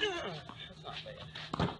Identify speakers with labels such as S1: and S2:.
S1: That's not bad.